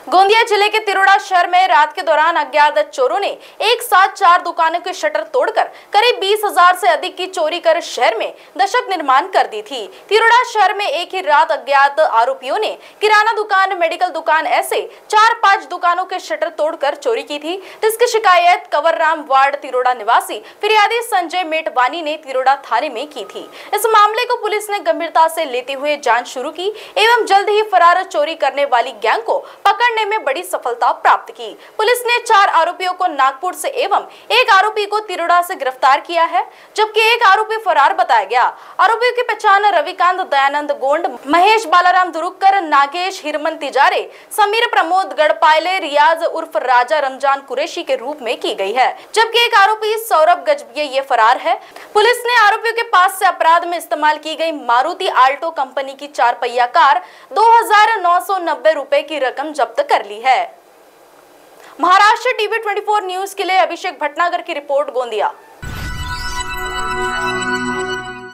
गोंदिया ज़िले के तिरोड़ा शहर में रात के दौरान अज्ञात चोरों ने एक साथ चार दुकानों के शटर तोड़कर करीब बीस हज़ार से अधिक की चोरी कर शहर में दशक निर्माण कर दी थी। तिरोड़ा शहर में एक ही रात अज्ञात आरोपियों ने किराना दुकान, मेडिकल दुकान ऐसे चार पाँच दुकानों के शटर तोड़कर चोरी की थी। जिसकी शिकायत कंवरराम वार्ड तिरोड़ा निवासी फिरियादी संजय मेटवानी ने तिरोड़ा थाने में की थी। इस मामले को पुलिस ने गंभीरता से लेते हुए जाँच शुरू की एवं जल्द ही फरार चोरी करने वाली गैंग को पकड़ने में बड़ी सफलता प्राप्त की। पुलिस ने चार आरोपियों को नागपुर से एवं एक आरोपी को तिरोड़ा से गिरफ़्तार किया है, जबकि एक आरोपी फरार बताया गया। आरोपियों की पहचान रविकांत दयानंद गोंड, महेश बालाराम दुरुक्कर, नागेश हिरमन तिजारे, समीर प्रमोद गढ़पायले, रियाज उर्फ़ राजा रमज़ान कुरेशी के रूप में की गई है, जबकि एक आरोपी सौरभ गजबिये ये फरार है। पुलिस ने आरोपियों के पास से अपराध में इस्तेमाल की गई मारुति आल्टो कंपनी की चार पहिया कार दो हज़ार रुपए की रकम जब्त कर ली है। महाराष्ट्र टीवी 24 न्यूज़ के लिए अभिषेक भटनागर की रिपोर्ट गोंदिया।